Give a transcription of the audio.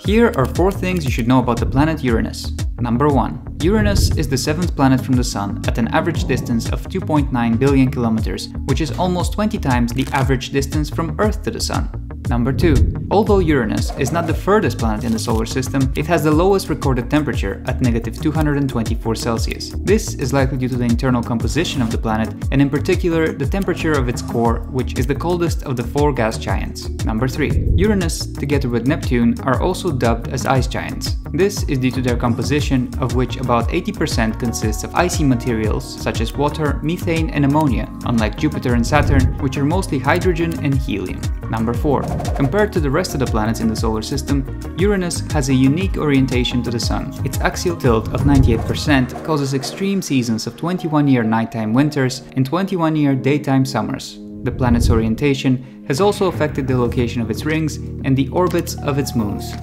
Here are 4 things you should know about the planet Uranus. Number 1. Uranus is the seventh planet from the Sun at an average distance of 2.9 billion kilometers, which is almost 20 times the average distance from Earth to the Sun. Number 2. Although Uranus is not the furthest planet in the solar system, it has the lowest recorded temperature at negative 224 Celsius. This is likely due to the internal composition of the planet, and in particular the temperature of its core, which is the coldest of the four gas giants. Number 3. Uranus, together with Neptune, are also dubbed as ice giants. This is due to their composition, of which about 80% consists of icy materials such as water, methane, and ammonia, unlike Jupiter and Saturn, which are mostly hydrogen and helium. Number 4. Compared to the rest of the planets in the solar system, Uranus has a unique orientation to the Sun. Its axial tilt of 98% causes extreme seasons of 21-year nighttime winters and 21-year daytime summers. The planet's orientation has also affected the location of its rings and the orbits of its moons.